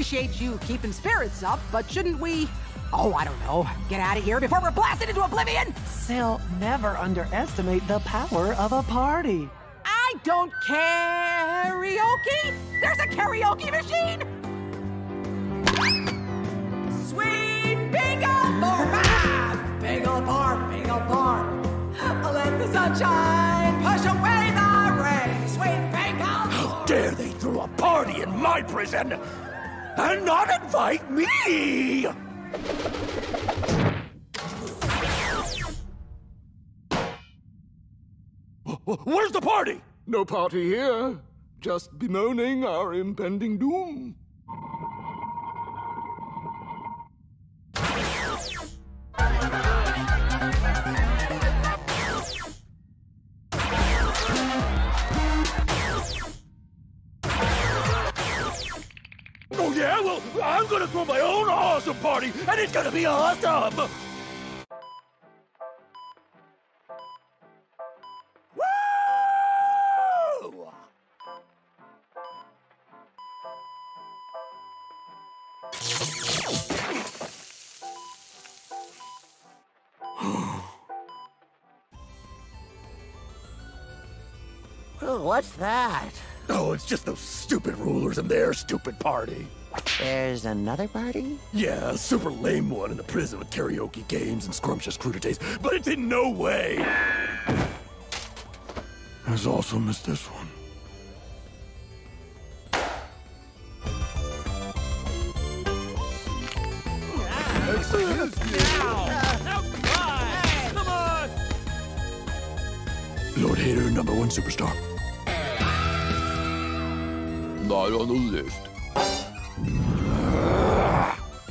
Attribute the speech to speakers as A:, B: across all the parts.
A: appreciate you keeping spirits up, but shouldn't we, oh, I don't know, get out of here before we're blasted into oblivion?
B: Sil, never underestimate the power of a party.
A: I don't karaoke. There's a karaoke machine.
C: Sweet bingo bar, bingo bar, bingo bar. Let the sunshine push away the rain. Sweet bingo.
D: How dare they throw a party in my prison and not invite me? Where's the party?
E: No party here. Just bemoaning our impending doom.
D: Oh, yeah? Well, I'm gonna throw my own awesome party, and it's gonna be awesome!
F: What's that?
D: Oh, it's just those stupid rulers and their stupid party.
F: There's another party?
D: Yeah, a super lame one in the prison with karaoke games and scrumptious crudités, but it's in no way as awesome as this one. Excuse me! Come on! Lord Hater, number one superstar.
E: Not on the list.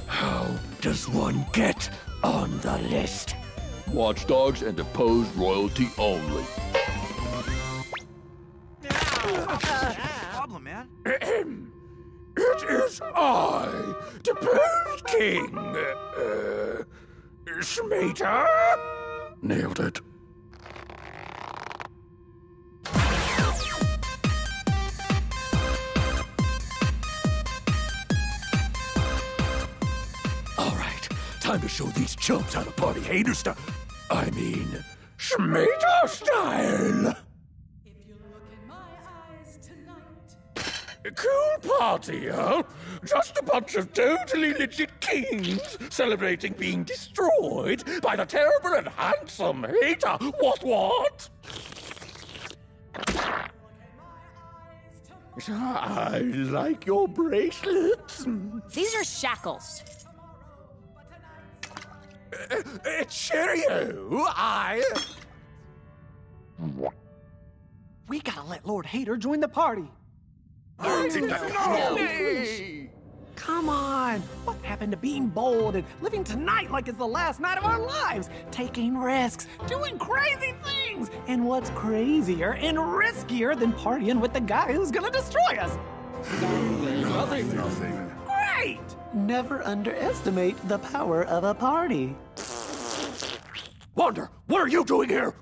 D: How does one get on the list?
E: Watchdogs and deposed royalty only.
G: problem, man?
D: It is I, deposed king. Uh, Schmater? Nailed it. Time to show these chumps how to party hater style. I mean, Schmater style.
C: If you look in my eyes tonight.
D: Cool party, huh? Just a bunch of totally legit kings celebrating being destroyed by the terrible and handsome hater. What, what? I like your bracelets.
H: These are shackles.
D: Uh, cheerio, I.
B: We gotta let Lord Hater join the party. Come on! What happened to being bold and living tonight like it's the last night of our lives? Taking risks, doing crazy things! And what's crazier and riskier than partying with the guy who's gonna destroy us?
E: Nothing. Nothing.
B: Great! Never underestimate the power of a party.
D: Wander, what are you doing here?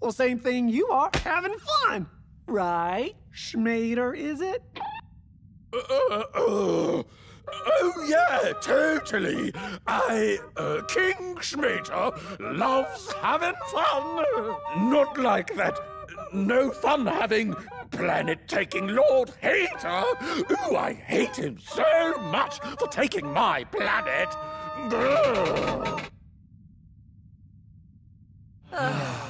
B: Well, same thing you are, having fun. Right? Schmater, is it?
D: Uh, uh, oh, yeah, totally. I, uh, King Schmater, loves having fun. Not like that no fun having planet taking Lord Hater. Ooh, I hate him so much for taking my planet.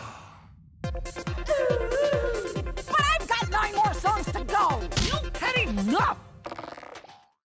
A: But I've got nine more songs to go.
B: You've had enough!